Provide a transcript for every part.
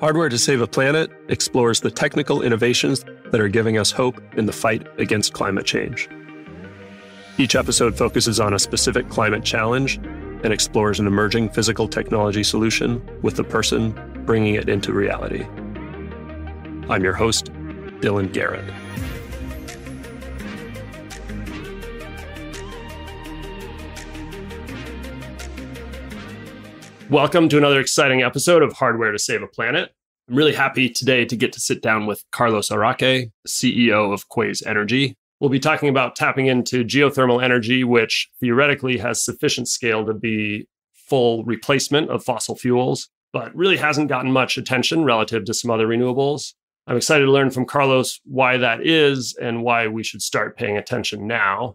Hardware to Save a Planet explores the technical innovations that are giving us hope in the fight against climate change. Each episode focuses on a specific climate challenge and explores an emerging physical technology solution with the person bringing it into reality. I'm your host, Dylan Garrett. Welcome to another exciting episode of Hardware to Save a Planet. I'm really happy today to get to sit down with Carlos Araque, CEO of Quaise Energy. We'll be talking about tapping into geothermal energy, which theoretically has sufficient scale to be full replacement of fossil fuels, but really hasn't gotten much attention relative to some other renewables. I'm excited to learn from Carlos why that is and why we should start paying attention now.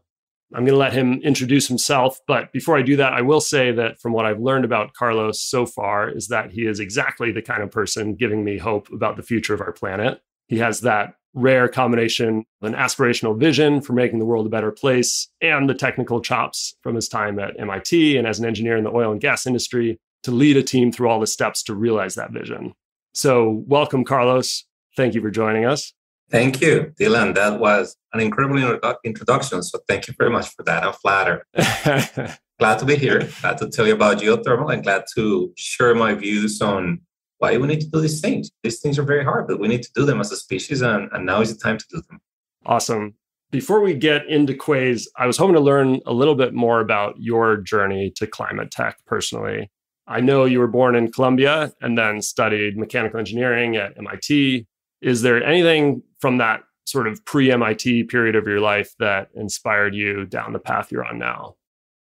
I'm going to let him introduce himself. But before I do that, I will say that from what I've learned about Carlos so far, is that he is exactly the kind of person giving me hope about the future of our planet. He has that rare combination of an aspirational vision for making the world a better place and the technical chops from his time at MIT and as an engineer in the oil and gas industry to lead a team through all the steps to realize that vision. So, welcome, Carlos. Thank you for joining us. Thank you, Dylan. That was an incredible introduction. So thank you very much for that. I'm flattered. glad to be here. Glad to tell you about geothermal and glad to share my views on why we need to do these things. These things are very hard, but we need to do them as a species, and, and now is the time to do them. Awesome. Before we get into Quaise, I was hoping to learn a little bit more about your journey to climate tech personally. I know you were born in Colombia and then studied mechanical engineering at MIT, is there anything from that sort of pre MIT period of your life that inspired you down the path you're on now?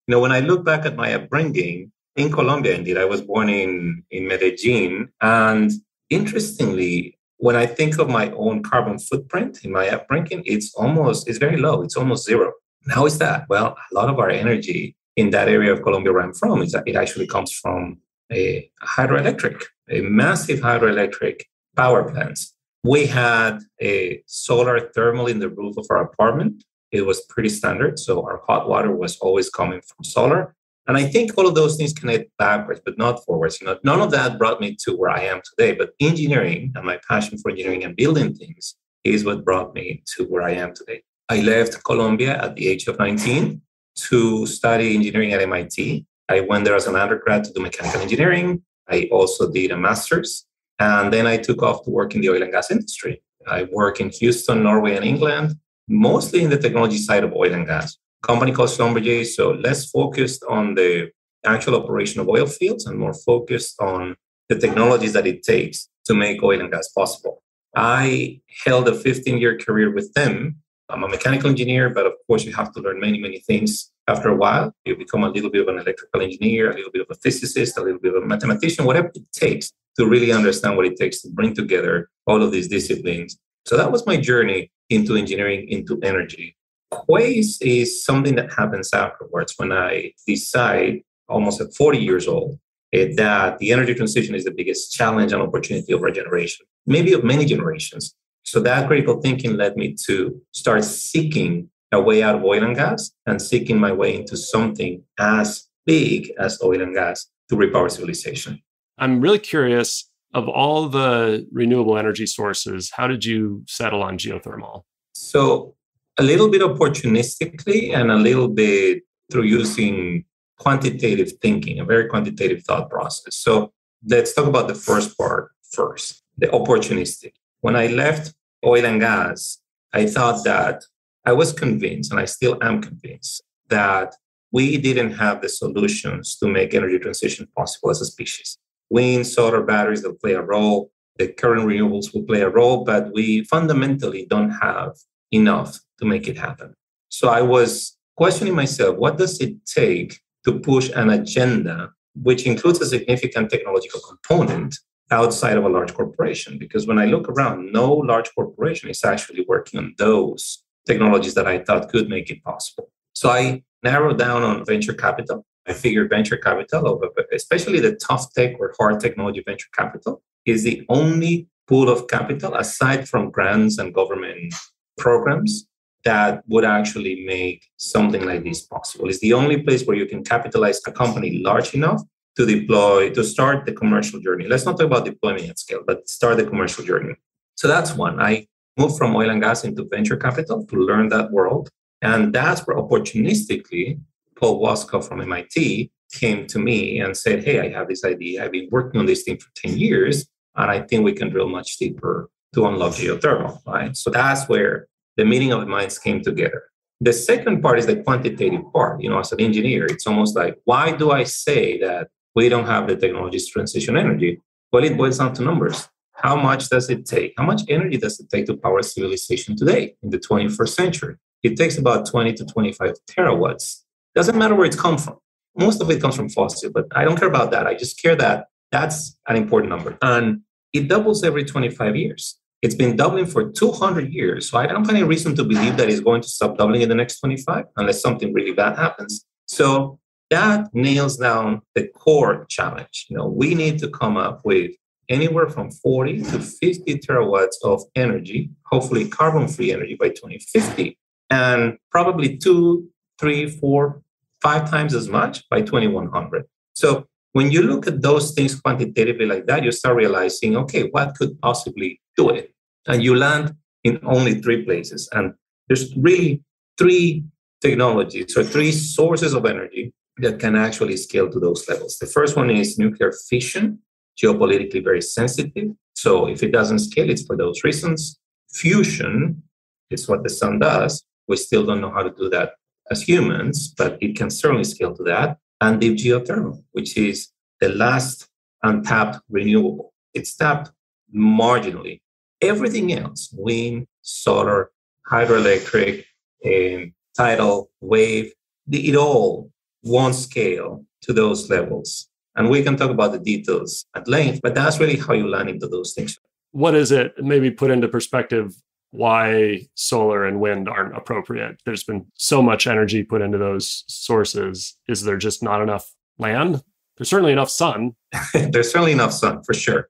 You know, when I look back at my upbringing in Colombia, indeed, I was born in, in Medellin. And interestingly, when I think of my own carbon footprint in my upbringing, it's almost, it's very low. It's almost zero. How is that? Well, a lot of our energy in that area of Colombia where I'm from is it actually comes from a hydroelectric, a massive hydroelectric power plants. We had a solar thermal in the roof of our apartment. It was pretty standard. So our hot water was always coming from solar. And I think all of those things connect backwards, but not forwards. You know, none of that brought me to where I am today. But engineering and my passion for engineering and building things is what brought me to where I am today. I left Colombia at the age of 19 to study engineering at MIT. I went there as an undergrad to do mechanical engineering. I also did a master's and then I took off to work in the oil and gas industry. I work in Houston, Norway, and England, mostly in the technology side of oil and gas. Company called Schlumberger, so less focused on the actual operation of oil fields and more focused on the technologies that it takes to make oil and gas possible. I held a 15 year career with them. I'm a mechanical engineer, but of course, you have to learn many, many things after a while. You become a little bit of an electrical engineer, a little bit of a physicist, a little bit of a mathematician, whatever it takes to really understand what it takes to bring together all of these disciplines. So that was my journey into engineering, into energy. Quaise is something that happens afterwards when I decide, almost at 40 years old, eh, that the energy transition is the biggest challenge and opportunity of our generation, maybe of many generations. So that critical thinking led me to start seeking a way out of oil and gas and seeking my way into something as big as oil and gas to repower civilization. I'm really curious of all the renewable energy sources, how did you settle on geothermal? So, a little bit opportunistically and a little bit through using quantitative thinking, a very quantitative thought process. So, let's talk about the first part first the opportunistic. When I left oil and gas, I thought that I was convinced, and I still am convinced, that we didn't have the solutions to make energy transition possible as a species wind, solar batteries that play a role. The current renewables will play a role, but we fundamentally don't have enough to make it happen. So I was questioning myself what does it take to push an agenda which includes a significant technological component outside of a large corporation? Because when I look around, no large corporation is actually working on those technologies that I thought could make it possible. So I narrowed down on venture capital figure venture capital, especially the tough tech or hard technology venture capital, is the only pool of capital aside from grants and government programs that would actually make something like this possible. It's the only place where you can capitalize a company large enough to deploy, to start the commercial journey. Let's not talk about deployment at scale, but start the commercial journey. So that's one. I moved from oil and gas into venture capital to learn that world. And that's where opportunistically, Paul Woskov from MIT came to me and said, Hey, I have this idea. I've been working on this thing for 10 years, and I think we can drill much deeper to unlock geothermal. Right. So that's where the meeting of the minds came together. The second part is the quantitative part. You know, as an engineer, it's almost like, why do I say that we don't have the technologies to transition energy? Well, it boils down to numbers. How much does it take? How much energy does it take to power civilization today in the 21st century? It takes about 20 to 25 terawatts. Doesn't matter where it's come from. Most of it comes from fossil, but I don't care about that. I just care that that's an important number. And it doubles every 25 years. It's been doubling for 200 years. So I don't have any reason to believe that it's going to stop doubling in the next 25 unless something really bad happens. So that nails down the core challenge. You know, we need to come up with anywhere from 40 to 50 terawatts of energy, hopefully carbon free energy by 2050, and probably two, three, four, five times as much by 2100. So when you look at those things quantitatively like that, you start realizing, okay, what could possibly do it? And you land in only three places. And there's really three technologies or three sources of energy that can actually scale to those levels. The first one is nuclear fission, geopolitically very sensitive. So if it doesn't scale, it's for those reasons. Fusion is what the sun does. We still don't know how to do that as humans, but it can certainly scale to that. And deep geothermal, which is the last untapped renewable. It's tapped marginally. Everything else, wind, solar, hydroelectric, and tidal, wave, it all won't scale to those levels. And we can talk about the details at length, but that's really how you land into those things. What is it, maybe put into perspective, why solar and wind aren't appropriate? There's been so much energy put into those sources. Is there just not enough land? There's certainly enough sun. There's certainly enough sun, for sure.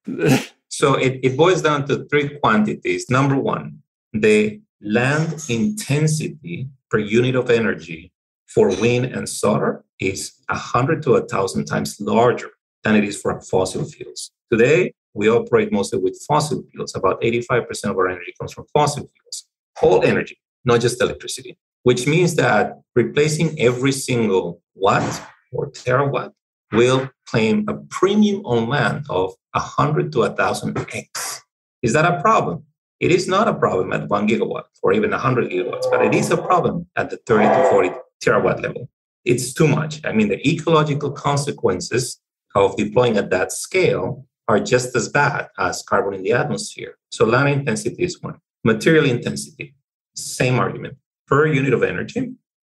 so it, it boils down to three quantities. Number one, the land intensity per unit of energy for wind and solar is 100 to 1,000 times larger than it is for fossil fuels. Today, we operate mostly with fossil fuels. About 85% of our energy comes from fossil fuels, all energy, not just electricity, which means that replacing every single watt or terawatt will claim a premium on land of 100 to 1,000x. Is that a problem? It is not a problem at one gigawatt or even 100 gigawatts, but it is a problem at the 30 to 40 terawatt level. It's too much. I mean, the ecological consequences of deploying at that scale are just as bad as carbon in the atmosphere. So land intensity is one. Material intensity, same argument. Per unit of energy,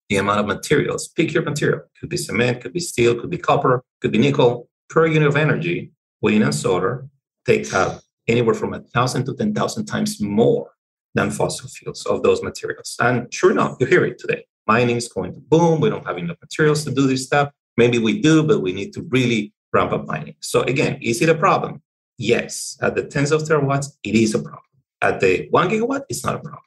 the amount of materials, pick your material. Could be cement, could be steel, could be copper, could be nickel. Per unit of energy, wind and solar take up anywhere from a thousand to 10,000 times more than fossil fuels of those materials. And sure enough, you hear it today mining is going to boom. We don't have enough materials to do this stuff. Maybe we do, but we need to really ramp up mining. So again, is it a problem? Yes. At the tens of terawatts, it is a problem. At the one gigawatt, it's not a problem.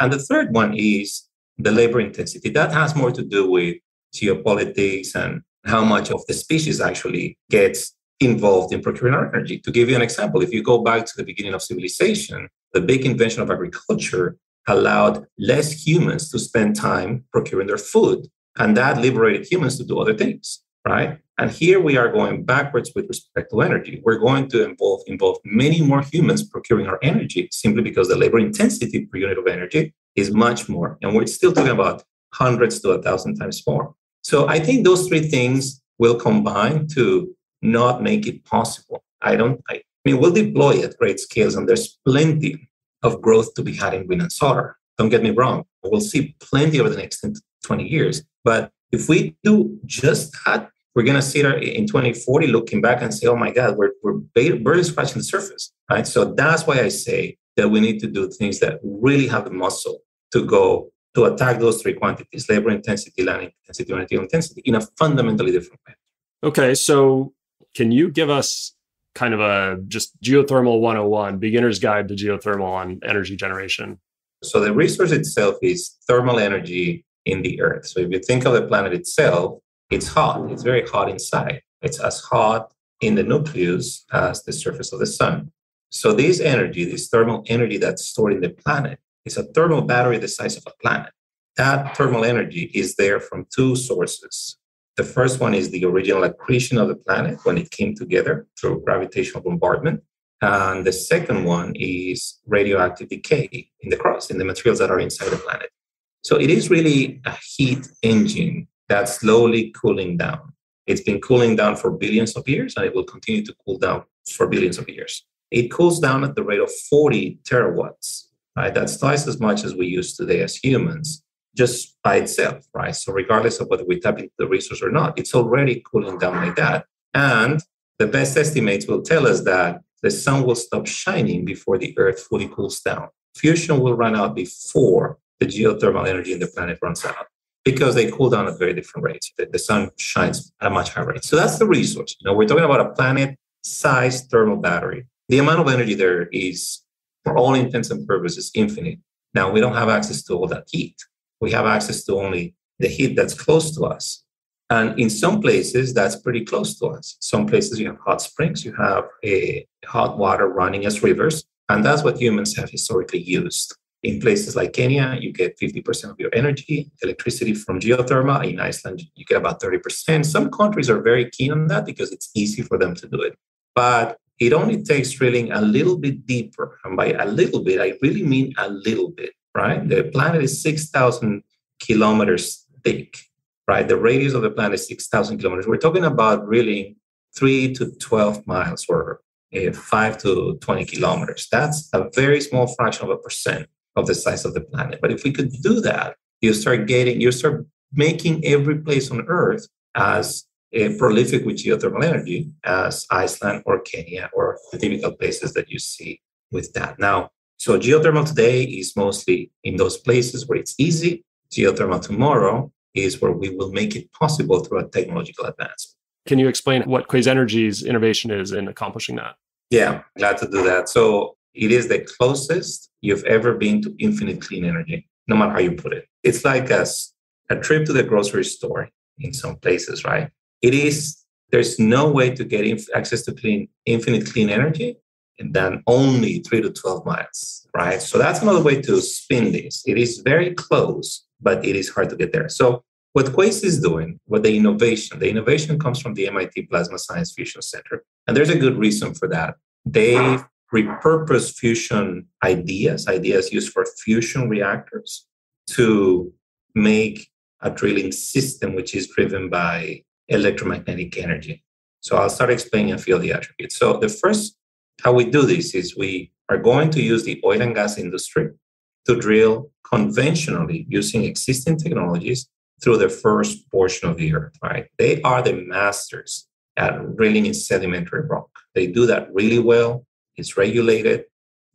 And the third one is the labor intensity. That has more to do with geopolitics and how much of the species actually gets involved in procuring our energy. To give you an example, if you go back to the beginning of civilization, the big invention of agriculture allowed less humans to spend time procuring their food. And that liberated humans to do other things, right? And here we are going backwards with respect to energy. We're going to involve, involve many more humans procuring our energy simply because the labor intensity per unit of energy is much more. And we're still talking about hundreds to a thousand times more. So I think those three things will combine to not make it possible. I don't, I, mean, we'll deploy at great scales, and there's plenty of growth to be had in wind and solar. Don't get me wrong. We'll see plenty over the next 10 to 20 years. But if we do just that, we're going to see it in 2040 looking back and say, oh my God, we're, we're barely scratching the surface, right? So that's why I say that we need to do things that really have the muscle to go to attack those three quantities labor intensity, land intensity, energy intensity in a fundamentally different way. Okay. So can you give us kind of a just geothermal 101 beginner's guide to geothermal on energy generation so the resource itself is thermal energy in the earth so if you think of the planet itself it's hot it's very hot inside It's as hot in the nucleus as the surface of the sun. So this energy, this thermal energy that's stored in the planet, is a thermal battery the size of a planet. That thermal energy is there from two sources. The first one is the original accretion of the planet when it came together through gravitational bombardment. And the second one is radioactive decay in the crust, in the materials that are inside the planet. So it is really a heat engine that's slowly cooling down. It's been cooling down for billions of years and it will continue to cool down for billions of years. It cools down at the rate of 40 terawatts, right? That's twice as much as we use today as humans just by itself, right? So regardless of whether we tap into the resource or not, it's already cooling down like that. And the best estimates will tell us that the sun will stop shining before the earth fully cools down. Fusion will run out before the geothermal energy in the planet runs out because they cool down at very different rates. The, the sun shines at a much higher rate. So that's the resource. You know, we're talking about a planet-sized thermal battery. The amount of energy there is, for all intents and purposes, infinite. Now we don't have access to all that heat. We have access to only the heat that's close to us. And in some places, that's pretty close to us. Some places you have hot springs, you have a hot water running as rivers, and that's what humans have historically used. In places like Kenya, you get 50% of your energy, electricity from geothermal. In Iceland, you get about 30%. Some countries are very keen on that because it's easy for them to do it. But it only takes drilling a little bit deeper. And by a little bit, I really mean a little bit, right? The planet is 6,000 kilometers thick right? The radius of the planet is 6,000 kilometers. We're talking about really 3 to 12 miles or uh, 5 to 20 kilometers. That's a very small fraction of a percent of the size of the planet. But if we could do that, you start getting, you start making every place on Earth as uh, prolific with geothermal energy as Iceland or Kenya or the typical places that you see with that. Now, so geothermal today is mostly in those places where it's easy. Geothermal tomorrow is where we will make it possible through a technological advancement. Can you explain what Quaise Energy's innovation is in accomplishing that? Yeah, glad to do that. So it is the closest you've ever been to infinite clean energy, no matter how you put it. It's like a, a trip to the grocery store in some places, right? It is, there's no way to get inf- access to clean, infinite clean energy than only three to 12 miles, right? So that's another way to spin this. It is very close, but it is hard to get there. So what Quaise is doing, what the innovation, the innovation comes from the MIT Plasma Science Fusion Center. And there's a good reason for that. They repurpose fusion ideas, ideas used for fusion reactors, to make a drilling system which is driven by electromagnetic energy. So I'll start explaining a few of the attributes. So the first, how we do this is we are going to use the oil and gas industry to drill conventionally using existing technologies through the first portion of the earth, right? They are the masters at drilling in sedimentary rock. They do that really well. It's regulated.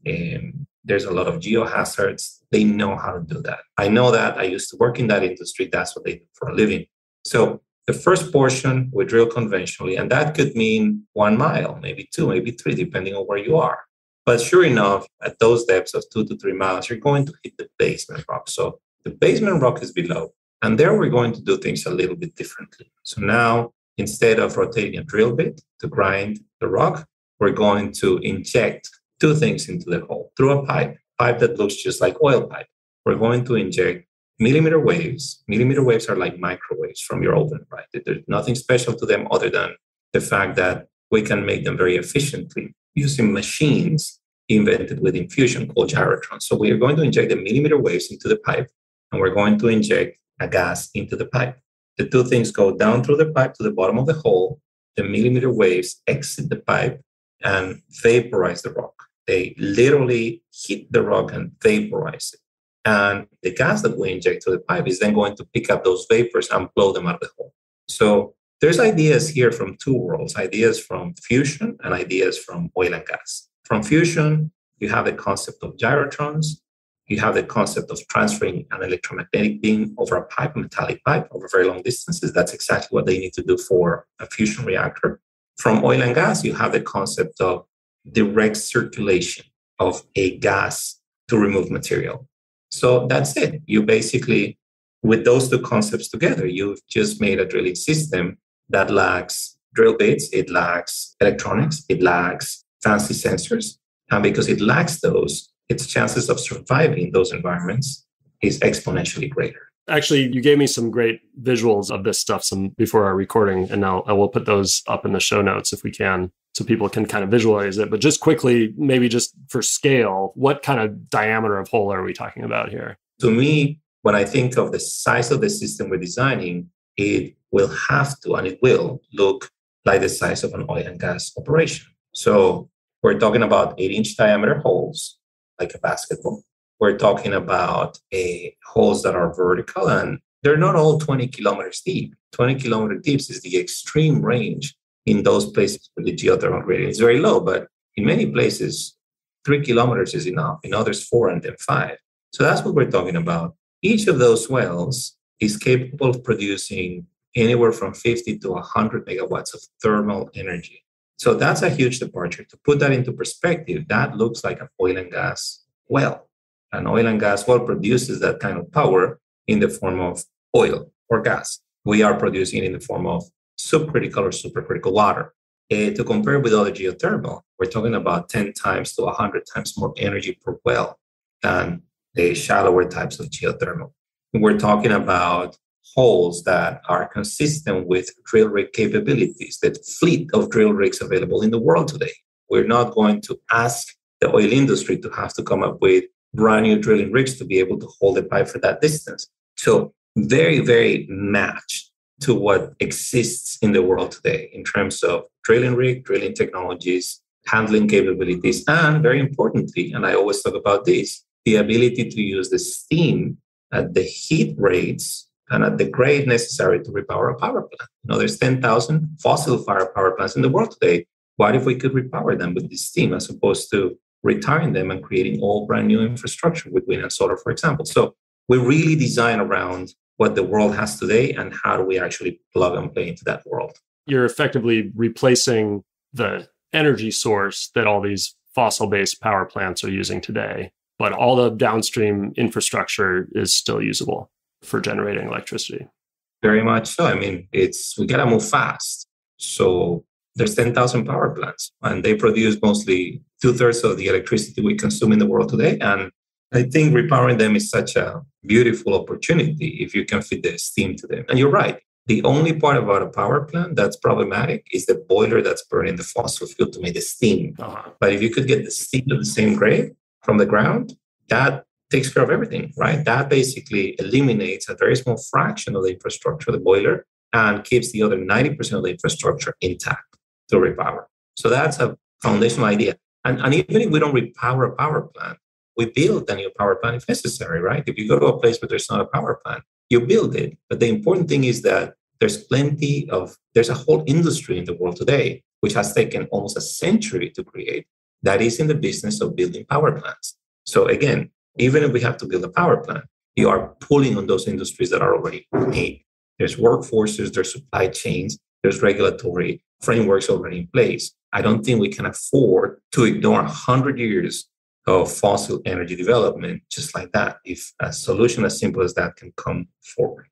And there's a lot of geohazards. They know how to do that. I know that. I used to work in that industry. That's what they do for a living. So the first portion we drill conventionally, and that could mean one mile, maybe two, maybe three, depending on where you are. But sure enough, at those depths of two to three miles, you're going to hit the basement rock. So the basement rock is below. And there we're going to do things a little bit differently. So now, instead of rotating a drill bit to grind the rock, we're going to inject two things into the hole through a pipe, pipe that looks just like oil pipe. We're going to inject millimeter waves. Millimeter waves are like microwaves from your oven, right? There's nothing special to them other than the fact that we can make them very efficiently using machines invented with in fusion called gyrotrons. So we are going to inject the millimeter waves into the pipe, and we're going to inject a gas into the pipe. The two things go down through the pipe to the bottom of the hole. The millimeter waves exit the pipe and vaporize the rock. They literally hit the rock and vaporize it. And the gas that we inject to the pipe is then going to pick up those vapors and blow them out of the hole. So there's ideas here from two worlds ideas from fusion and ideas from oil and gas. From fusion, you have the concept of gyrotrons, you have the concept of transferring an electromagnetic beam over a pipe, a metallic pipe, over very long distances. That's exactly what they need to do for a fusion reactor. From oil and gas, you have the concept of direct circulation of a gas to remove material. So that's it. You basically, with those two concepts together, you've just made a drilling system that lacks drill bits, it lacks electronics, it lacks fancy sensors. And because it lacks those, its chances of surviving those environments is exponentially greater. Actually, you gave me some great visuals of this stuff some before our recording, and now I will put those up in the show notes if we can, so people can kind of visualize it. But just quickly, maybe just for scale, what kind of diameter of hole are we talking about here? To me, when I think of the size of the system we're designing, it will have to and it will look like the size of an oil and gas operation. So we're talking about eight inch diameter holes, like a basketball. We're talking about holes that are vertical and they're not all 20 kilometers deep. 20 kilometer deep is the extreme range in those places where the geothermal gradient is very low, but in many places, three kilometers is enough. In others, four and then five. So that's what we're talking about. Each of those wells is capable of producing anywhere from 50 to 100 megawatts of thermal energy. So that's a huge departure. To put that into perspective, that looks like an oil and gas well. An oil and gas well produces that kind of power in the form of oil or gas. We are producing in the form of subcritical or supercritical water. Uh, to compare with other geothermal, we're talking about 10 times to 100 times more energy per well than the shallower types of geothermal. We're talking about holes that are consistent with drill rig capabilities, the fleet of drill rigs available in the world today. We're not going to ask the oil industry to have to come up with brand new drilling rigs to be able to hold the pipe for that distance. So, very, very matched to what exists in the world today in terms of drilling rig, drilling technologies, handling capabilities, and very importantly, and I always talk about this, the ability to use the steam at the heat rates and at the grade necessary to repower a power plant. You know, there's 10,000 fossil fire power plants in the world today. What if we could repower them with this steam as opposed to retiring them and creating all brand new infrastructure with wind and solar, for example? So we really design around what the world has today and how do we actually plug and play into that world. You're effectively replacing the energy source that all these fossil based power plants are using today, but all the downstream infrastructure is still usable for generating electricity. Very much so. I mean, it's we gotta move fast. So there's 10,000 power plants, and they produce mostly two thirds of the electricity we consume in the world today. And I think repowering them is such a beautiful opportunity if you can fit the steam to them. And you're right. The only part about a power plant that's problematic is the boiler that's burning the fossil fuel to make the steam. Uh-huh. But if you could get the steam of the same grade from the ground, that takes care of everything, right? That basically eliminates a very small fraction of the infrastructure, the boiler, and keeps the other 90% of the infrastructure intact to repower. So that's a foundational idea. And, and even if we don't repower a power plant, we build a new power plant if necessary, right? If you go to a place where there's not a power plant, you build it. But the important thing is that there's plenty of, there's a whole industry in the world today, which has taken almost a century to create, that is in the business of building power plants. So again, even if we have to build a power plant, you are pulling on those industries that are already made. There's workforces, there's supply chains, there's regulatory frameworks already in place. I don't think we can afford to ignore 100 years of fossil energy development just like that if a solution as simple as that can come forward.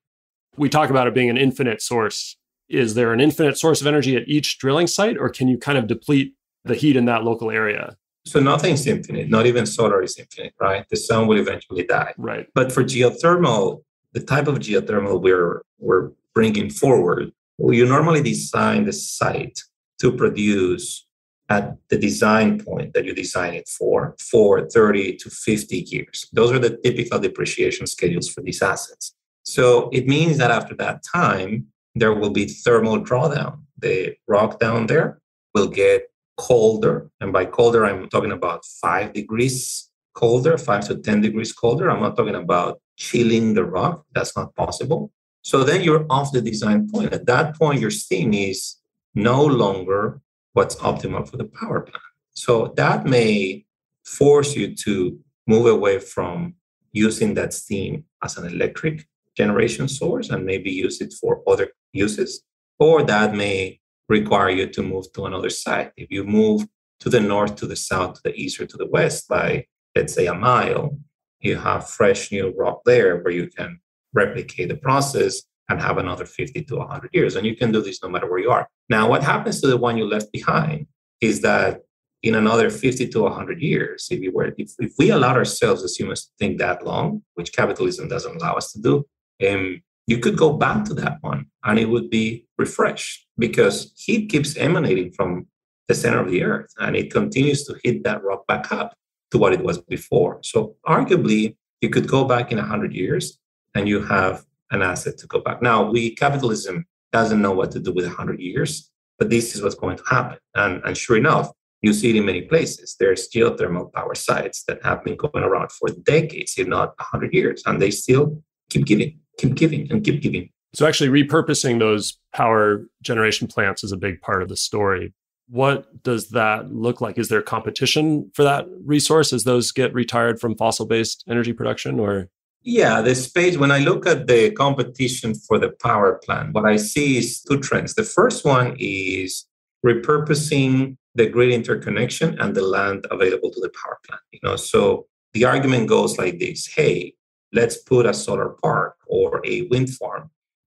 We talk about it being an infinite source. Is there an infinite source of energy at each drilling site, or can you kind of deplete the heat in that local area? So nothing's infinite, not even solar is infinite, right? The sun will eventually die. Right. But for geothermal, the type of geothermal we're we're bringing forward, you normally design the site to produce at the design point that you design it for for 30 to 50 years. Those are the typical depreciation schedules for these assets. So it means that after that time, there will be thermal drawdown. The rock down there will get colder. And by colder, I'm talking about five degrees colder, five to 10 degrees colder. I'm not talking about chilling the rock. That's not possible. So then you're off the design point. At that point, your steam is no longer what's optimal for the power plant. So that may force you to move away from using that steam as an electric generation source and maybe use it for other uses. Or that may require you to move to another site. If you move to the north, to the south, to the east, or to the west by, let's say, a mile, you have fresh new rock there where you can replicate the process and have another 50 to 100 years. And you can do this no matter where you are. Now, what happens to the one you left behind is that in another 50 to 100 years, if, you were, if, if we allowed ourselves as humans to think that long, which capitalism doesn't allow us to do, um, you could go back to that one and it would be refreshed because heat keeps emanating from the center of the earth and it continues to heat that rock back up to what it was before. So, arguably, you could go back in 100 years and you have an asset to go back. Now, we capitalism doesn't know what to do with 100 years, but this is what's going to happen. And, and sure enough, you see it in many places. There's geothermal power sites that have been going around for decades, if not 100 years, and they still keep giving, keep giving, and keep giving. So, actually, repurposing those power generation plants is a big part of the story. What does that look like? Is there competition for that resource as those get retired from fossil based energy production, or yeah, the space, when I look at the competition for the power plant, what I see is two trends. The first one is repurposing the grid interconnection and the land available to the power plant. You know, so the argument goes like this hey, let's put a solar park or a wind farm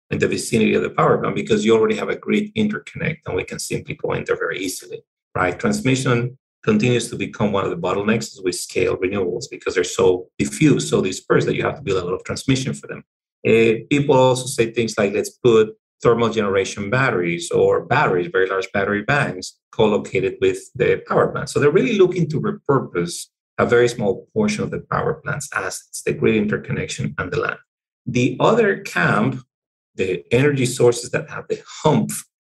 in the vicinity of the power plant because you already have a grid interconnect and we can simply go in there very easily, right? Transmission continues to become one of the bottlenecks as we scale renewables because they're so diffuse, so dispersed that you have to build a lot of transmission for them. Uh, people also say things like, let's put thermal generation batteries or batteries, very large battery banks, co-located with the power plant. So they're really looking to repurpose a very small portion of the power plant's assets, the grid interconnection and the land. The other camp, the energy sources that have the hump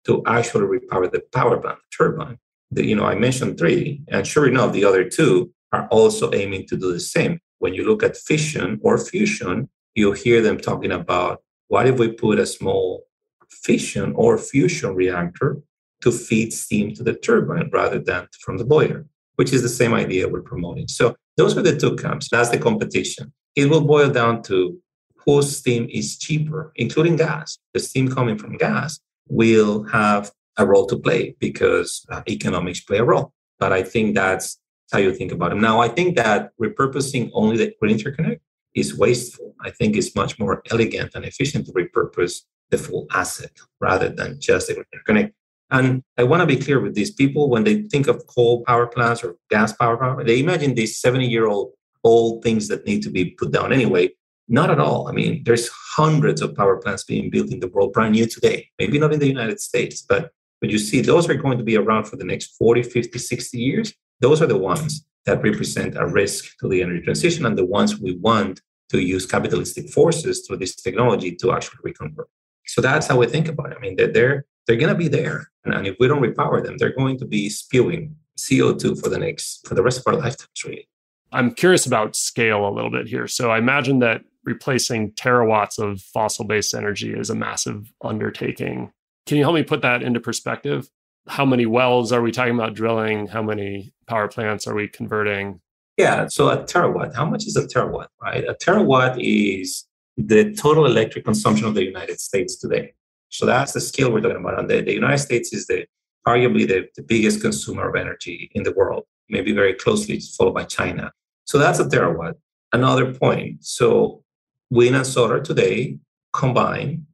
to actually repower the power plant, the turbine, the, you know, I mentioned three, and sure enough, the other two are also aiming to do the same. When you look at fission or fusion, you hear them talking about what if we put a small fission or fusion reactor to feed steam to the turbine rather than from the boiler, which is the same idea we're promoting. So those are the two camps. That's the competition. It will boil down to whose steam is cheaper, including gas. The steam coming from gas will have a role to play because uh, economics play a role. But I think that's how you think about it. Now, I think that repurposing only the grid interconnect is wasteful. I think it's much more elegant and efficient to repurpose the full asset rather than just the grid interconnect. And I want to be clear with these people when they think of coal power plants or gas power plants, they imagine these 70 year old old things that need to be put down anyway. Not at all. I mean, there's hundreds of power plants being built in the world brand new today. Maybe not in the United States, but but you see, those are going to be around for the next 40, 50, 60 years. Those are the ones that represent a risk to the energy transition and the ones we want to use capitalistic forces through this technology to actually reconvert. So that's how we think about it. I mean, they're they're, they're going to be there, and if we don't repower them, they're going to be spewing CO2 for the next for the rest of our lifetimes. Really, I'm curious about scale a little bit here. So I imagine that replacing terawatts of fossil-based energy is a massive undertaking. Can you help me put that into perspective? How many wells are we talking about drilling? How many power plants are we converting? Yeah, so a terawatt, how much is a terawatt, right? A terawatt is the total electric consumption of the United States today. So that's the scale we're talking about. And the, the United States is the arguably the, the biggest consumer of energy in the world, maybe very closely followed by China. So that's a terawatt. Another point. So wind and solar today combined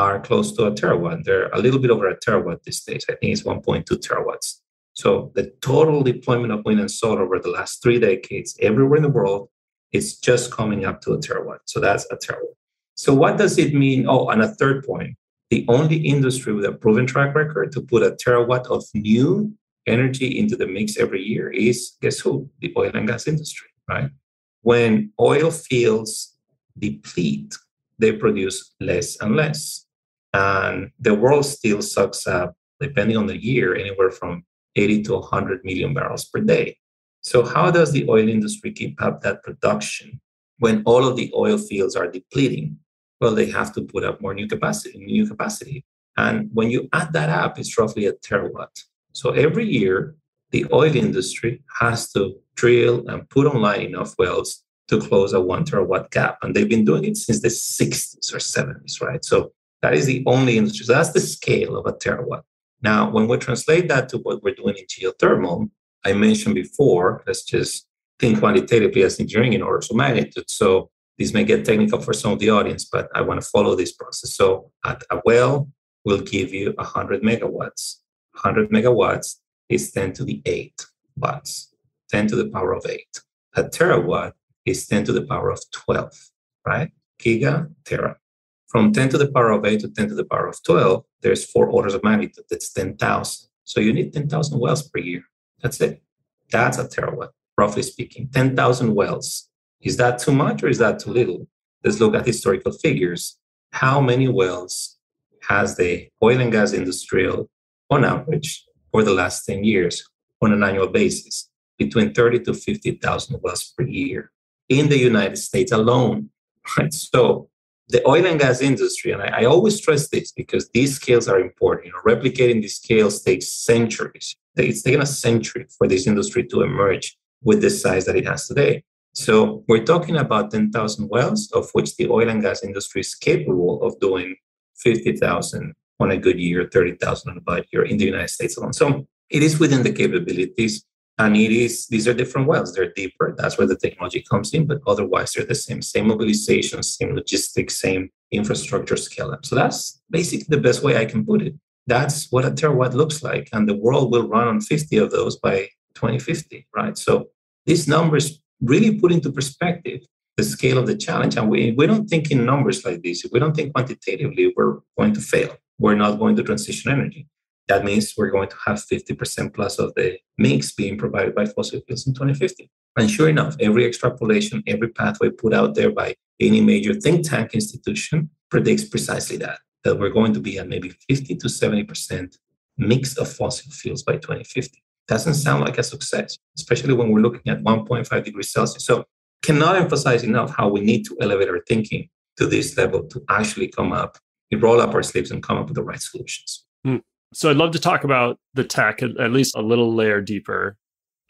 are close to a terawatt. They're a little bit over a terawatt these days. I think it's 1.2 terawatts. So the total deployment of wind and solar over the last three decades, everywhere in the world, is just coming up to a terawatt. So that's a terawatt. So what does it mean? Oh, and a third point: the only industry with a proven track record to put a terawatt of new energy into the mix every year is guess who? The oil and gas industry, right? When oil fields deplete, they produce less and less. And the world still sucks up, depending on the year, anywhere from 80 to 100 million barrels per day. So, how does the oil industry keep up that production when all of the oil fields are depleting? Well, they have to put up more new capacity, new capacity. And when you add that up, it's roughly a terawatt. So every year, the oil industry has to drill and put online enough wells to close a one terawatt gap. And they've been doing it since the 60s or 70s, right? So that is the only industry. So that's the scale of a terawatt. Now, when we translate that to what we're doing in geothermal, I mentioned before, let's just think quantitatively as engineering in orders of magnitude. So this may get technical for some of the audience, but I want to follow this process. So at a well will give you 100 megawatts. 100 megawatts is 10 to the 8 watts, 10 to the power of 8. A terawatt is 10 to the power of 12, right? Giga, tera. From 10 to the power of 8 to 10 to the power of 12, there's four orders of magnitude. That's 10,000. So you need 10,000 wells per year. That's it. That's a terawatt, roughly speaking. 10,000 wells. Is that too much or is that too little? Let's look at historical figures. How many wells has the oil and gas industry on average for the last 10 years on an annual basis? Between 30 to 50,000 wells per year in the United States alone. Right? So the oil and gas industry, and I, I, always stress this because these scales are important. You know, replicating these scales takes centuries. It's taken a century for this industry to emerge with the size that it has today. So we're talking about 10,000 wells, of which the oil and gas industry is capable of doing 50,000 on a good year, 30,000 on a bad year in the United States alone. So it is within the capabilities and it is these are different wells. They're deeper. That's where the technology comes in but otherwise they're the same. Same mobilization same logistics same infrastructure scale up. So that's basically the best way i can put it. That's what a terawatt looks like. And the world will run on 50 of those by 2050 right? So these numbers really put into perspective the scale of the challenge. And we, we don't think in numbers like this. If we don't think quantitatively we're going to fail. We're not going to transition energy that means we're going to have 50% plus of the mix being provided by fossil fuels in 2050. And sure enough, every extrapolation, every pathway put out there by any major think tank institution predicts precisely that, that we're going to be at maybe 50 to 70% mix of fossil fuels by 2050. Doesn't sound like a success, especially when we're looking at 1.5 degrees Celsius. So cannot emphasize enough how we need to elevate our thinking to this level to actually come up, roll up our sleeves and come up with the right solutions. Hmm. So I'd love to talk about the tech at, least a little layer deeper.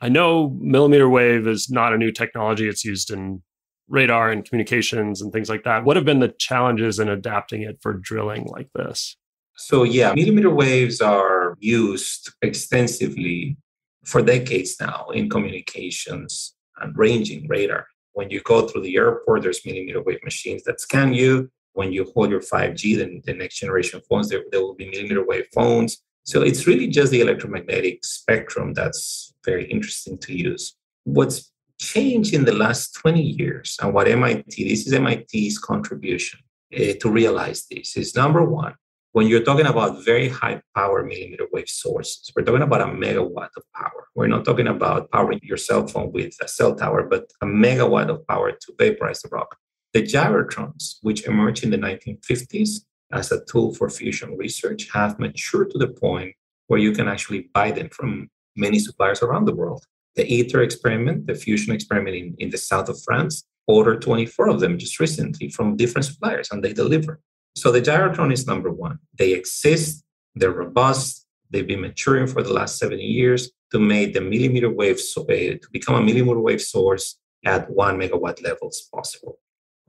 I know millimeter wave is not a new technology, it's used in radar and communications and things like that. What have been the challenges in adapting it for drilling like this? So, yeah, millimeter waves are used extensively for decades now in communications and ranging radar. When you go through the airport, there's millimeter wave machines that scan you when you hold your 5G, then the next generation phones, there, there will be millimeter wave phones. So it's really just the electromagnetic spectrum that's very interesting to use. What's changed in the last 20 years and what MIT, this is MIT's contribution uh, to realize this is number one, when you're talking about very high power millimeter wave sources, we're talking about a megawatt of power. We're not talking about powering your cell phone with a cell tower, but a megawatt of power to vaporize the rock. The gyrotrons, which emerged in the 1950s as a tool for fusion research, have matured to the point where you can actually buy them from many suppliers around the world. The ITER experiment, the fusion experiment in, in the south of France, ordered 24 of them just recently from different suppliers and they deliver. So the gyrotron is number one. They exist, they're robust, they've been maturing for the last 70 years to make the millimeter wave, so, uh, to become a millimeter wave source at one megawatt levels possible.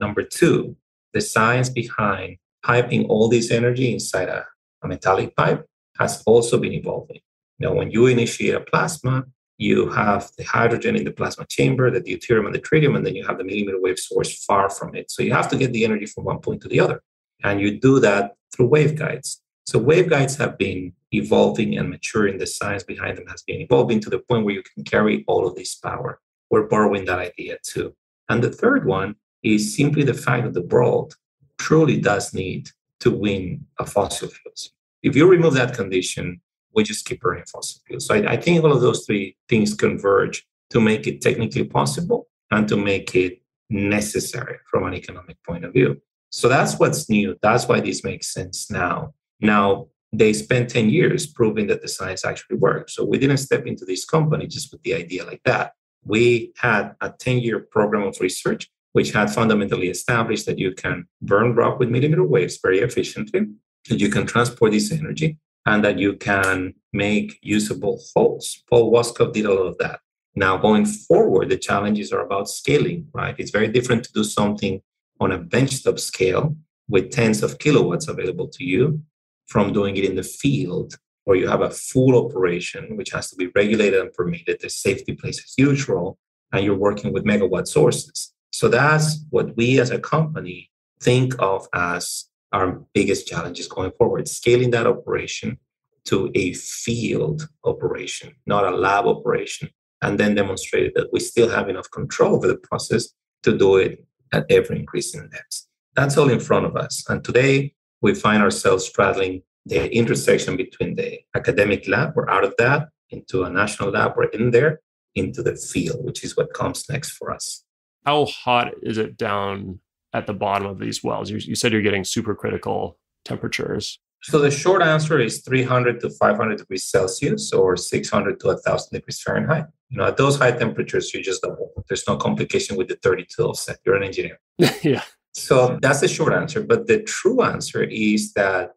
Number two, the science behind piping all this energy inside a, a metallic pipe has also been evolving. Now, when you initiate a plasma, you have the hydrogen in the plasma chamber, the deuterium and the tritium, and then you have the millimeter wave source far from it. So you have to get the energy from one point to the other. And you do that through waveguides. So waveguides have been evolving and maturing. The science behind them has been evolving to the point where you can carry all of this power. We're borrowing that idea too. And the third one is simply the fact that the world truly does need to win a fossil fuels. If you remove that condition, we just keep burning fossil fuels. So I, I think all of those three things converge to make it technically possible and to make it necessary from an economic point of view. So that's what's new. That's why this makes sense now. Now, they spent 10 years proving that the science actually works. So we didn't step into this company just with the idea like that. We had a 10 year program of research which had fundamentally established that you can burn rock with millimeter waves very efficiently, that you can transport this energy, and that you can make usable holes. Paul Woskov did all of that. Now, going forward, the challenges are about scaling, right? It's very different to do something on a benchtop scale with tens of kilowatts available to you from doing it in the field where you have a full operation, which has to be regulated and permitted. The safety plays a huge role, and you're working with megawatt sources. So that's what we as a company think of as our biggest challenges going forward scaling that operation to a field operation, not a lab operation, and then demonstrated that we still have enough control over the process to do it at ever increasing depths. That's all in front of us. And today we find ourselves straddling the intersection between the academic lab, we're out of that, into a national lab, we're in there, into the field, which is what comes next for us. How hot is it down at the bottom of these wells? You, you said you're getting supercritical temperatures. So the short answer is 300 to 500 degrees Celsius or 600 to 1000 degrees Fahrenheit. You know, at those high temperatures, you just double. There's no complication with the 32 offset. You're an engineer. yeah. So that's the short answer. But the true answer is that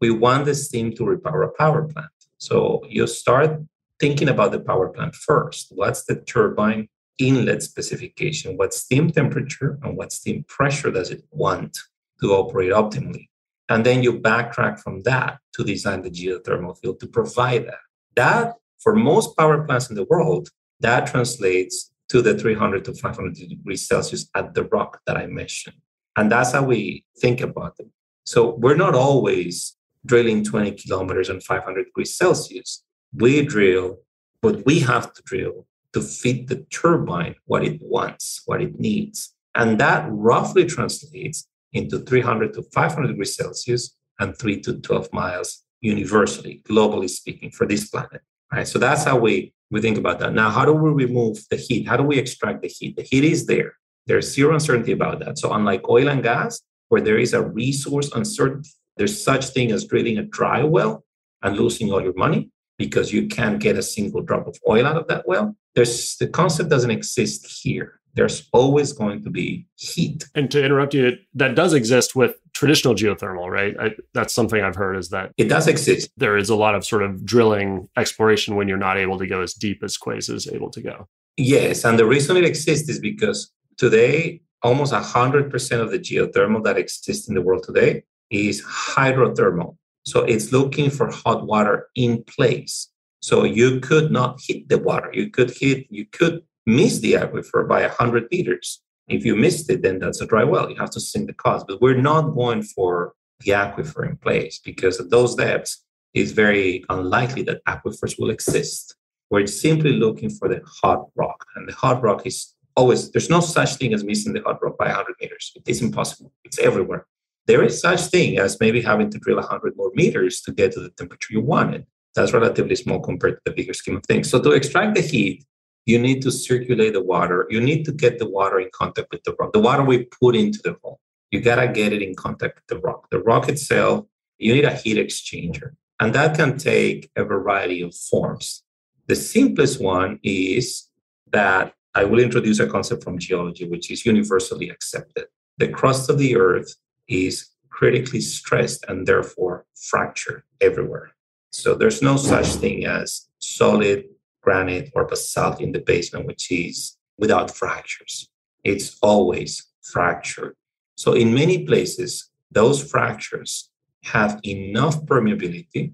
we want the steam to repower a power plant. So you start thinking about the power plant first. What's the turbine inlet specification? What steam temperature and what steam pressure does it want to operate optimally? And then you backtrack from that to design the geothermal field to provide that. That, for most power plants in the world, that translates to the 300 to 500 degrees Celsius at the rock that I mentioned. And that's how we think about them. So we're not always drilling 20 kilometers and 500 degrees Celsius. We drill what we have to drill to feed the turbine what it wants, what it needs. And that roughly translates into 300 to 500 degrees Celsius and 3 to 12 miles universally, globally speaking, for this planet. Right. So that's how we, we think about that. Now, how do we remove the heat? How do we extract the heat? The heat is there. There's zero uncertainty about that. So unlike oil and gas, where there is a resource uncertainty, there's such thing as drilling a dry well and losing all your money because you can't get a single drop of oil out of that well. There's the concept doesn't exist here there's always going to be heat. And to interrupt you, that does exist with traditional geothermal, right? I, that's something I've heard is that it does exist. There is a lot of sort of drilling exploration when you're not able to go as deep as Quaise is able to go. Yes, and the reason it exists is because today almost 100% of the geothermal that exists in the world today is hydrothermal. So it's looking for hot water in place. So you could not hit the water. You could hit, you could miss the aquifer by 100 meters. If you missed it, then that's a dry well. You have to sink the cost. But we're not going for the aquifer in place because at those depths, it's very unlikely that aquifers will exist. We're simply looking for the hot rock. And the hot rock is always, there's no such thing as missing the hot rock by 100 meters. It is impossible. It's everywhere. There is such thing as maybe having to drill 100 more meters to get to the temperature you wanted. That's relatively small compared to the bigger scheme of things. So to extract the heat, you need to circulate the water. You need to get the water in contact with the rock. The water we put into the hole, you got to get it in contact with the rock. The rock itself, you need a heat exchanger. And that can take a variety of forms. The simplest one is that I will introduce a concept from geology, which is universally accepted. The crust of the earth is critically stressed and therefore fractured everywhere. So there's no such thing as solid granite or basalt in the basement, which is without fractures. It's always fractured. So, in many places, those fractures have enough permeability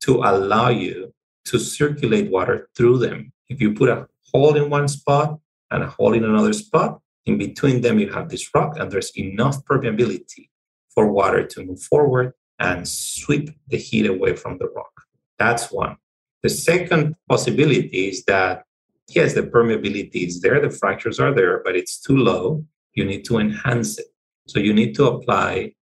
to allow you to circulate water through them. If you put a hole in one spot and a hole in another spot, in between them, you have this rock, and there's enough permeability for water to move forward and sweep the heat away from the rock. That's one. The second possibility is that, yes, the permeability is there, the fractures are there, but it's too low. You need to enhance it. So you need to apply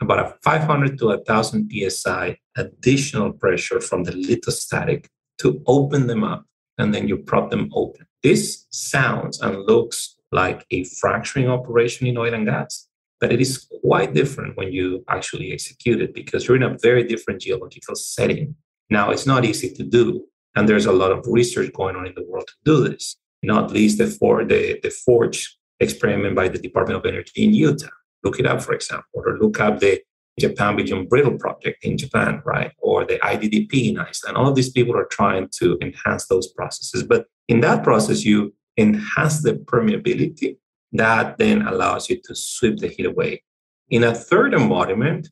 about a 500 to 1000 psi additional pressure from the lithostatic to open them up, and then you prop them open. This sounds and looks like a fracturing operation in oil and gas, but it is quite different when you actually execute it because you're in a very different geological setting. Now, it's not easy to do, and there's a lot of research going on in the world to do this, not least the, for, the, the Forge experiment by the Department of Energy in Utah. Look it up, for example, or look up the Japan Beyond Brittle project in Japan, right? Or the IDDP in Iceland. All of these people are trying to enhance those processes. But in that process, you enhance the permeability that then allows you to sweep the heat away. In a third embodiment,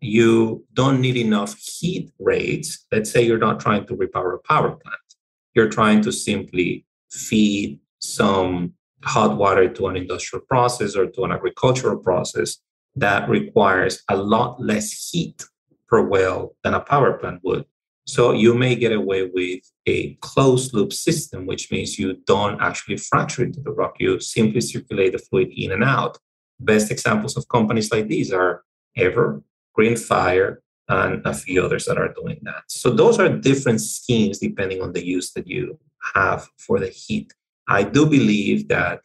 you don't need enough heat rates. Let's say you're not trying to repower a power plant, you're trying to simply feed some hot water to an industrial process or to an agricultural process that requires a lot less heat per well than a power plant would. So you may get away with a closed loop system, which means you don't actually fracture into the rock. You simply circulate the fluid in and out. Best examples of companies like these are Eavor, Greenfire, and a few others that are doing that. So those are different schemes depending on the use that you have for the heat. I do believe that,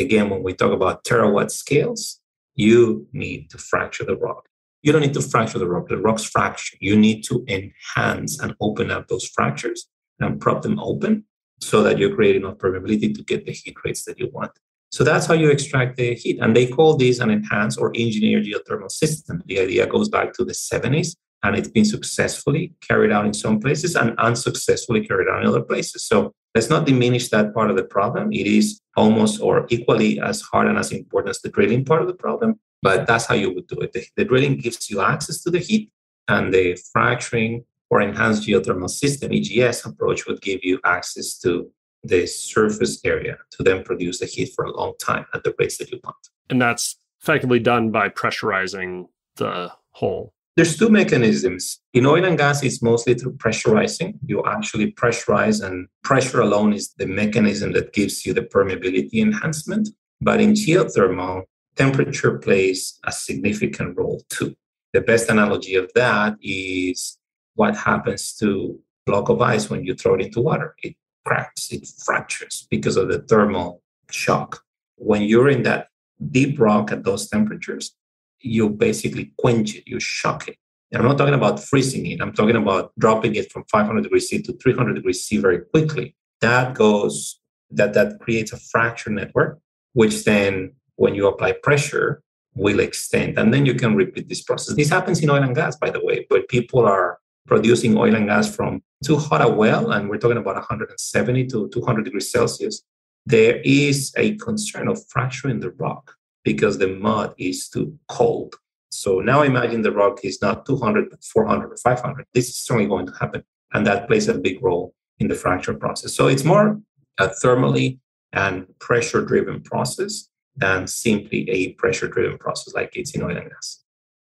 again, when we talk about terawatt scales, you need to fracture the rock. You don't need to fracture the rock. The rock's fracture. You need to enhance and open up those fractures and prop them open so that you create enough permeability to get the heat rates that you want. So that's how you extract the heat. And they call this an enhanced or engineered geothermal system. The idea goes back to the 70s and it's been successfully carried out in some places and unsuccessfully carried out in other places. So let's not diminish that part of the problem. It is almost or equally as hard and as important as the drilling part of the problem, but that's how you would do it. The, the drilling gives you access to the heat, and the fracturing or enhanced geothermal system, EGS approach, would give you access to the surface area to then produce the heat for a long time at the rates that you want. And that's effectively done by pressurizing the hole. There's two mechanisms. In oil and gas, it's mostly through pressurizing. You actually pressurize, and pressure alone is the mechanism that gives you the permeability enhancement. But in geothermal, temperature plays a significant role too. The best analogy of that is what happens to block of ice when you throw it into water. It cracks, it fractures because of the thermal shock. When you're in that deep rock at those temperatures, you basically quench it, you shock it. And I'm not talking about freezing it, I'm talking about dropping it from 500 degrees C to 300 degrees C very quickly. That goes, that, that creates a fracture network, which then, when you apply pressure, will extend. And then you can repeat this process. This happens in oil and gas, by the way, where people are producing oil and gas from too hot a well, and we're talking about 170 to 200 degrees Celsius, there is a concern of fracturing the rock because the mud is too cold. So now imagine the rock is not 200, but 400 or 500. This is certainly going to happen. And that plays a big role in the fracture process. So it's more a thermally and pressure driven process than simply a pressure driven process like it's in oil and gas.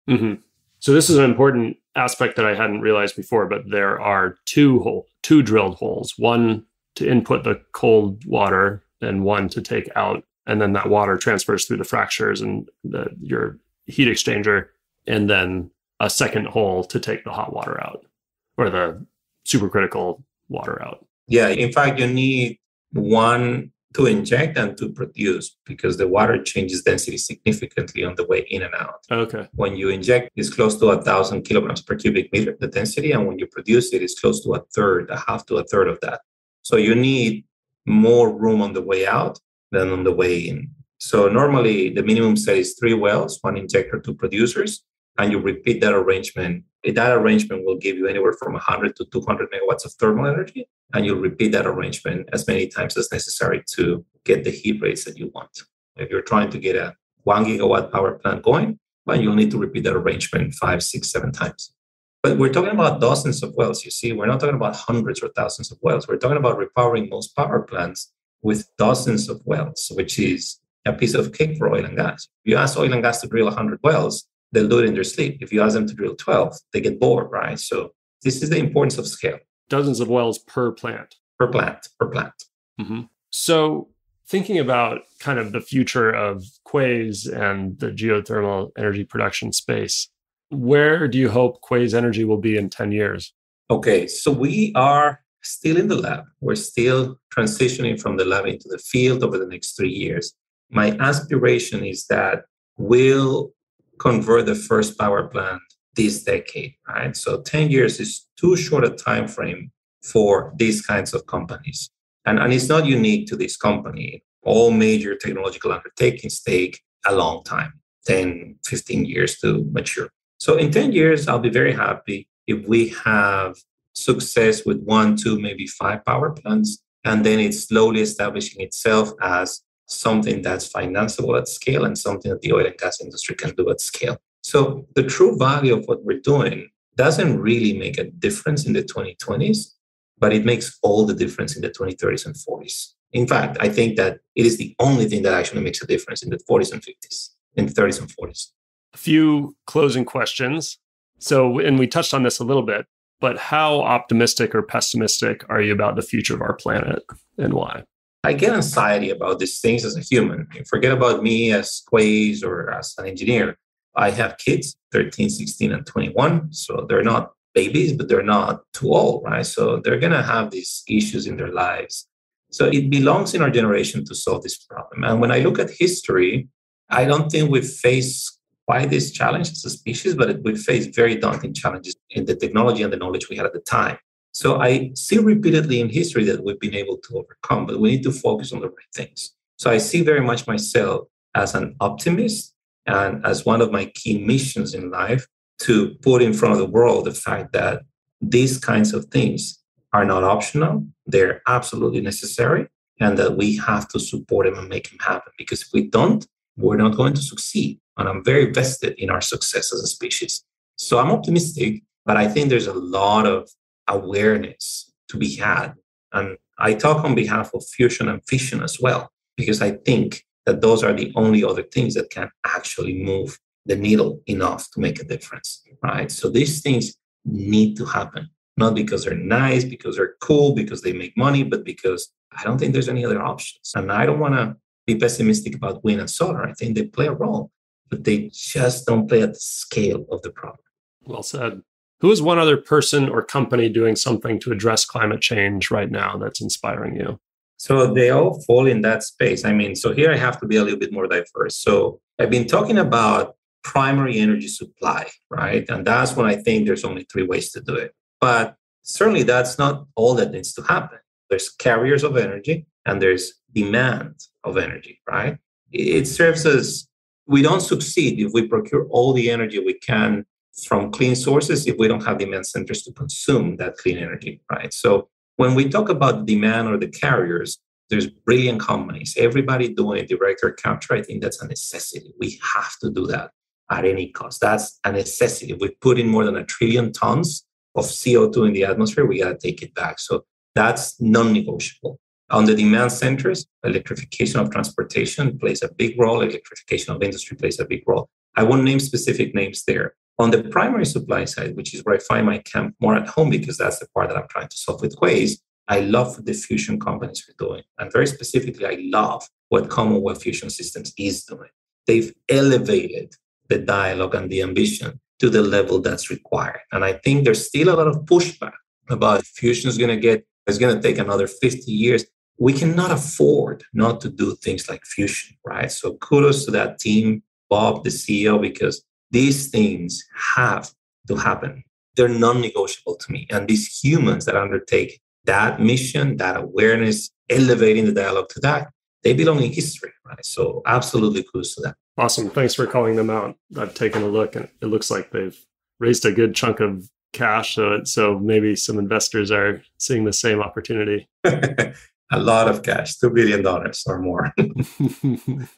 Mm-hmm. So this is an important aspect that I hadn't realized before, but there are two hole, two drilled holes, one to input the cold water and one to take out and then that water transfers through the fractures and the, your heat exchanger, and then a second hole to take the hot water out or the supercritical water out. Yeah, in fact, you need one to inject and to produce because the water changes density significantly on the way in and out. Okay. When you inject, it's close to a thousand kilograms per cubic meter, the density, and when you produce it, it's close to a third, a half to a third of that. So you need more room on the way out than on the way in. So normally the minimum set is three wells, one injector, two producers, and you repeat that arrangement. That arrangement will give you anywhere from 100 to 200 megawatts of thermal energy, and you'll repeat that arrangement as many times as necessary to get the heat rates that you want. If you're trying to get a one gigawatt power plant going, well, you'll need to repeat that arrangement five, six, seven times. But we're talking about dozens of wells. You see, we're not talking about hundreds or thousands of wells. We're talking about repowering most power plants with dozens of wells, which is a piece of cake for oil and gas. If you ask oil and gas to drill 100 wells, they'll do it in their sleep. If you ask them to drill 12, they get bored, right? So this is the importance of scale. Dozens of wells per plant. Per plant, per plant. Mm-hmm. So thinking about kind of the future of Quaise and the geothermal energy production space, where do you hope Quaise Energy will be in 10 years? Okay, so we are still in the lab. We're still transitioning from the lab into the field over the next three years. My aspiration is that we'll convert the first power plant this decade, right? So 10 years is too short a time frame for these kinds of companies. And, and it's not unique to this company. All major technological undertakings take a long time 10, 15 years to mature. So in 10 years, I'll be very happy if we have success with one, two, maybe five power plants. And then it's slowly establishing itself as something that's financeable at scale and something that the oil and gas industry can do at scale. So the true value of what we're doing doesn't really make a difference in the 2020s, but it makes all the difference in the 2030s and 40s. In fact, I think that it is the only thing that actually makes a difference in the 40s and 50s, in the 30s and 40s. A few closing questions. So, and we touched on this a little bit, but how optimistic or pessimistic are you about the future of our planet and why? I get anxiety about these things as a human. Forget about me as Quaise or as an engineer. I have kids, 13, 16, and 21. So they're not babies, but they're not too old, right? So they're going to have these issues in their lives. So it belongs in our generation to solve this problem. And when I look at history, I don't think we've faced this challenge as a species, but we've faced very daunting challenges in the technology and the knowledge we had at the time. So I see repeatedly in history that we've been able to overcome, but we need to focus on the right things. So I see very much myself as an optimist and as one of my key missions in life to put in front of the world the fact that these kinds of things are not optional, they're absolutely necessary, and that we have to support them and make them happen. Because if we don't, we're not going to succeed. And I'm very vested in our success as a species. So I'm optimistic, but I think there's a lot of awareness to be had. And I talk on behalf of fusion and fission as well, because I think that those are the only other things that can actually move the needle enough to make a difference, right? So these things need to happen, not because they're nice, because they're cool, because they make money, but because I don't think there's any other options. And I don't want to be pessimistic about wind and solar. I think they play a role, but they just don't play at the scale of the problem. Well said. Who is one other person or company doing something to address climate change right now that's inspiring you? So they all fall in that space. I mean, so here I have to be a little bit more diverse. So I've been talking about primary energy supply, right? And that's when I think there's only three ways to do it. But certainly that's not all that needs to happen. There's carriers of energy and there's demand of energy, right? It serves as we don't succeed if we procure all the energy we can from clean sources if we don't have demand centers to consume that clean energy, right? So when we talk about demand or the carriers, there's brilliant companies, everybody doing direct air capture. I think that's a necessity. We have to do that at any cost. That's a necessity. If we put in more than a trillion tons of CO2 in the atmosphere, we got to take it back. So that's non negotiable. On the demand centers, electrification of transportation plays a big role, electrification of industry plays a big role. I won't name specific names there. On the primary supply side, which is where I find my camp more at home because that's the part that I'm trying to solve with Quaise, I love what the fusion companies are doing. And very specifically, I love what Commonwealth Fusion Systems is doing. They've elevated the dialogue and the ambition to the level that's required. And I think there's still a lot of pushback about fusion is going to get, it's going to take another 50 years. We cannot afford not to do things like fusion, right? So kudos to that team, Bob, the CEO, because these things have to happen. They're non negotiable to me. And these humans that undertake that mission, that awareness, elevating the dialogue to that, they belong in history, right? So absolutely kudos to that. Awesome. Thanks for calling them out. I've taken a look and it looks like they've raised a good chunk of cash. So, so maybe some investors are seeing the same opportunity. a lot of cash, $2 billion or more.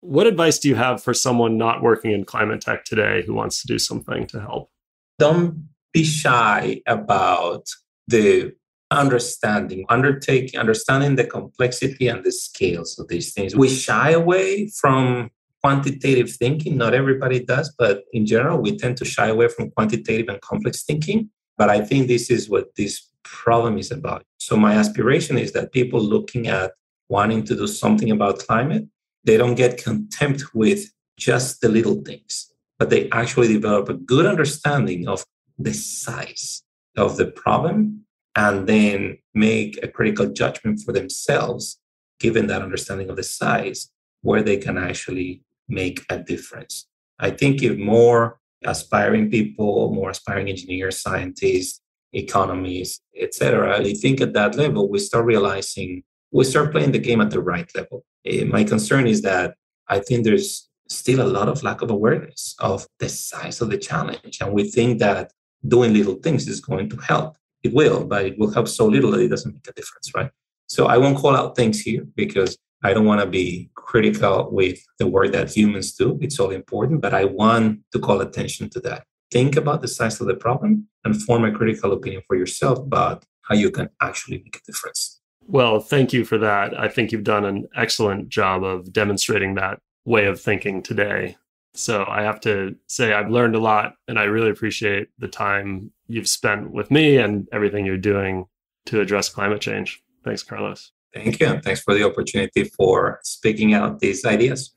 what advice do you have for someone not working in climate tech today who wants to do something to help? Don't be shy about the understanding, undertaking, understanding the complexity and the scales of these things. We shy away from quantitative thinking. Not everybody does, but in general, we tend to shy away from quantitative and complex thinking. But I think this is what this problem is about. So, my aspiration is that people looking at wanting to do something about climate, they don't get contempt with just the little things, but they actually develop a good understanding of the size of the problem and then make a critical judgment for themselves, given that understanding of the size, where they can actually make a difference. I think if more aspiring people, more aspiring engineers, scientists, economists, etc., they think at that level, we start realizing we start playing the game at the right level. Eh, my concern is that I think there's still a lot of lack of awareness of the size of the challenge. And we think that doing little things is going to help it will, but it will help so little that it doesn't make a difference, right? So I won't call out things here because I don't want to be critical with the work that humans do. It's all important, but I want to call attention to that. Think about the size of the problem and form a critical opinion for yourself about how you can actually make a difference. Well, thank you for that. I think you've done an excellent job of demonstrating that way of thinking today. So I have to say, I've learned a lot and I really appreciate the time you've spent with me and everything you're doing to address climate change. Thanks, Carlos. Thank you. And thanks for the opportunity for speaking out these ideas.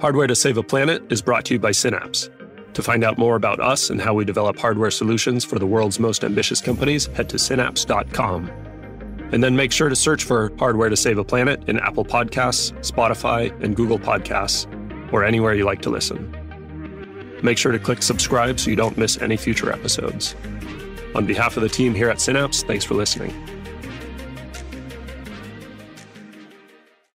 Hardware to Save a Planet is brought to you by Synapse. To find out more about us and how we develop hardware solutions for the world's most ambitious companies, head to synapse.com. And then make sure to search for Hardware to Save a Planet in Apple Podcasts, Spotify, and Google Podcasts, or anywhere you like to listen. Make sure to click subscribe so you don't miss any future episodes. On behalf of the team here at Synapse, thanks for listening.